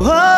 Whoa.